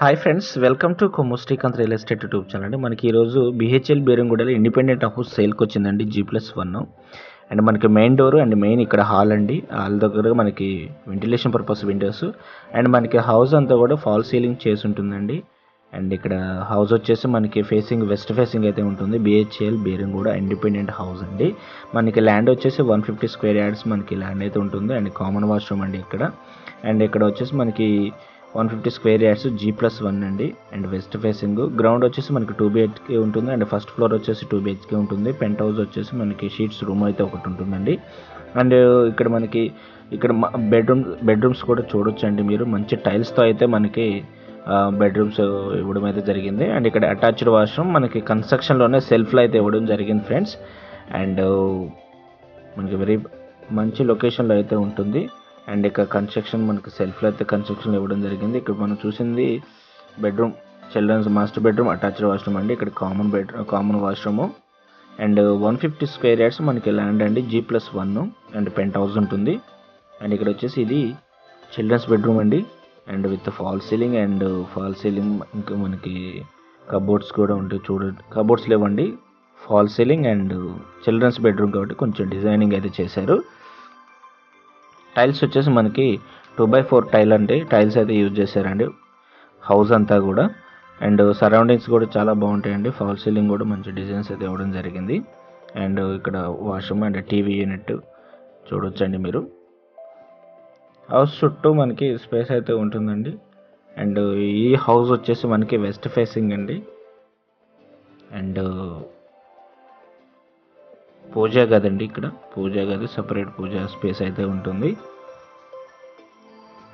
Hi friends welcome to Kommu Srikanth real estate YouTube channel అండి. మనకి ఈరోజు బిహెచ్ఎల్ బేరంగూడలో ఇండిపెండెంట్ హౌస్ సేల్కి వచ్చిందండి జీ ప్లస్ వన్. అండ్ మనకి మెయిన్ డోర్ అండ్ మెయిన్ ఇక్కడ హాల్ అండి. హాల్ దగ్గర మనకి వెంటిలేషన్ పర్పస్ విండోస్. అండ్ మనకి హౌస్ అంతా కూడా ఫాల్ సీలింగ్ చేసి ఉంటుందండి. అండ్ ఇక్కడ హౌస్ వచ్చేసి మనకి ఫేసింగ్ వెస్ట్ ఫేసింగ్ అయితే ఉంటుంది. బిహెచ్ఎల్ బేరంగూడ ఇండిపెండెంట్ హౌస్ అండి. మనకి ల్యాండ్ వచ్చేసి వన్ ఫిఫ్టీ స్క్వేర్ యార్డ్స్ మనకి ల్యాండ్ అయితే ఉంటుంది. అండ్ కామన్ వాష్రూమ్ అండి ఇక్కడ. అండ్ ఇక్కడ వచ్చేసి మనకి one fifty square yards G plus one అండి. అండ్ వెస్ట్ ఫేసింగ్ గ్రౌండ్ వచ్చేసి మనకి టూ బిహెచ్కే ఉంటుంది. అండ్ ఫస్ట్ ఫ్లోర్ వచ్చేసి టూ బిహెచ్కే ఉంటుంది. పెంట్ హౌస్ వచ్చేసి మనకి షీట్స్ రూమ్ అయితే ఒకటి ఉంటుందండి. అండ్ ఇక్కడ మనకి ఇక్కడ బెడ్రూమ్ బెడ్రూమ్స్ కూడా చూడొచ్చు అండి మీరు. మంచి టైల్స్తో అయితే మనకి బెడ్రూమ్స్ ఇవ్వడం అయితే జరిగింది. అండ్ ఇక్కడ అటాచ్డ్ వాష్రూమ్ మనకి కన్స్ట్రక్షన్లోనే సెల్ఫ్లో అయితే ఇవ్వడం జరిగింది ఫ్రెండ్స్. అండ్ మనకి వెరీ మంచి లొకేషన్లో అయితే ఉంటుంది. అండ్ ఇక్కడ కన్స్ట్రక్షన్ మనకి సెల్ఫ్లో అయితే కన్స్ట్రక్షన్ ఇవ్వడం జరిగింది. ఇక్కడ మనం చూసింది bedroom children's master bedroom attached washroom అండి. ఇక్కడ common bedroom common washroom and one fifty square yards మనకి ల్యాండ్ అండి G plus one and penthouse ఉంటుంది. అండ్ ఇక్కడ వచ్చేసి ఇది చిల్డ్రన్స్ బెడ్రూమ్ అండి. And with fall ceiling and fall ceiling ఇంకా మనకి కబోర్డ్స్ కూడా ఉంటాయి చూడండి కబోర్డ్స్ లేవండి. Fall ceiling and children's bedroom కాబట్టి కొంచెం డిజైనింగ్ అయితే చేశారు. టైల్స్ వచ్చేసి మనకి టూ బై ఫోర్ టైల్ అంటే టైల్స్ అయితే యూజ్ చేశారండి. హౌస్ అంతా కూడా. అండ్ సరౌండింగ్స్ కూడా చాలా బాగుంటాయండి. ఫాల్ సీలింగ్ కూడా మంచి డిజైన్స్ అయితే ఇవ్వడం జరిగింది. అండ్ ఇక్కడ వాష్రూమ్ అండ్ టీవీ యూనిట్ చూడొచ్చండి మీరు. హౌస్ చుట్టూ మనకి స్పేస్ అయితే ఉంటుందండి. అండ్ ఈ హౌస్ వచ్చేసి మనకి వెస్ట్ ఫేసింగ్ అండి. అండ్ పూజా గది అండి ఇక్కడ. పూజా గది సపరేట్ పూజా స్పేస్ అయితే ఉంటుంది.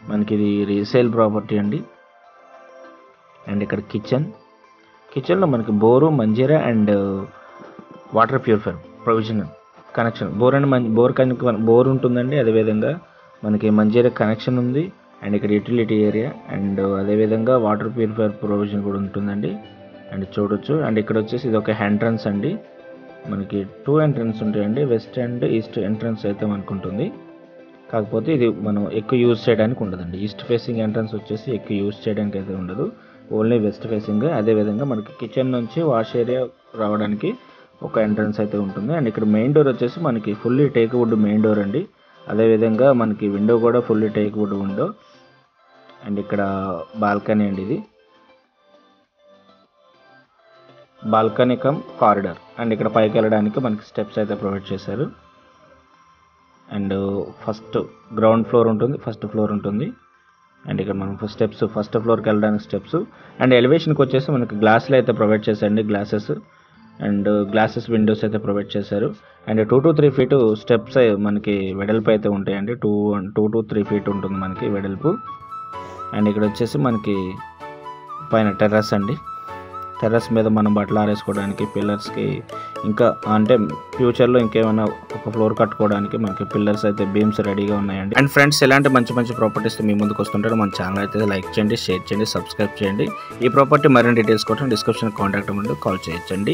మనకి ఇది రీసేల్ ప్రాపర్టీ అండి. అండ్ ఇక్కడ కిచెన్ కిచెన్లో మనకి bore Manjira and water purifier provision connection bore and మం బోర్ కనుక బోర్ ఉంటుందండి. అదేవిధంగా మనకి మంజీరా కనెక్షన్ ఉంది. అండ్ ఇక్కడ యూటిలిటీ ఏరియా అండ్ అదేవిధంగా వాటర్ ప్యూరిఫైర్ ప్రొవిజన్ కూడా ఉంటుందండి. అండ్ చూడొచ్చు. అండ్ ఇక్కడ వచ్చేసి ఇది ఒక ఎంట్రన్స్ అండి. మనకి టూ ఎంట్రన్స్ ఉంటాయండి. వెస్ట్ అండ్ ఈస్ట్ ఎంట్రన్స్ అయితే మనకు ఉంటుంది కాకపోతే ఇది మనం ఎక్కువ యూజ్ చేయడానికి ఉండదండి. ఈస్ట్ ఫేసింగ్ ఎంట్రన్స్ వచ్చేసి ఎక్కువ యూజ్ చేయడానికి అయితే ఉండదు. ఓన్లీ వెస్ట్ ఫేసింగ్ అదేవిధంగా మనకి కిచెన్ నుంచి వాష్ ఏరియా రావడానికి ఒక ఎంట్రన్స్ అయితే ఉంటుంది. అండ్ ఇక్కడ మెయిన్ డోర్ వచ్చేసి మనకి fully teak wood main door అండి. అదేవిధంగా మనకి విండో కూడా fully teak wood window. And ఇక్కడ బాల్కనీ అండి ఇది. Balcony come corridor. అండ్ ఇక్కడ పైకి వెళ్ళడానికి మనకి స్టెప్స్ అయితే ప్రొవైడ్ చేశారు. అండ్ ఫస్ట్ గ్రౌండ్ ఫ్లోర్ ఉంటుంది ఫస్ట్ ఫ్లోర్ ఉంటుంది. అండ్ ఇక్కడ మనం స్టెప్స్ ఫస్ట్ ఫ్లోర్కి వెళ్ళడానికి స్టెప్స్. అండ్ ఎలివేషన్కి వచ్చేసి మనకి గ్లాసులు అయితే ప్రొవైడ్ చేశారండి గ్లాసెస్. అండ్ గ్లాసెస్ విండోస్ అయితే ప్రొవైడ్ చేశారు. And two to three feet steps మనకి వెడల్పు అయితే ఉంటాయండి. Two two to three feet ఉంటుంది మనకి వెడల్పు. అండ్ ఇక్కడ వచ్చేసి మనకి పైన టెర్రస్ అండి. టెర్రస్ మీద మనం బట్టలు ఆరేసుకోవడానికి పిల్లర్స్కి ఇంకా అంటే ఫ్యూచర్లో ఇంకేమైనా ఒక ఫ్లోర్ కట్టుకోవడానికి మనకి పిల్లర్స్ అయితే బీమ్స్ రెడీగా ఉన్నాయండి. అండ్ ఫ్రెండ్స్ ఇలాంటి మంచి మంచి ప్రాపర్టీస్ మీ ముందుకు వస్తుంటారు. మన ఛానల్ అయితే లైక్ చేయండి షేర్ చేయండి సబ్స్క్రైబ్ చేయండి. ఈ ప్రాపర్టీ మరిన్ని డీటెయిల్స్ కోసం డిస్క్రిప్షన్ కాంటాక్ట్ ముందు కాల్ చేయొచ్చండి.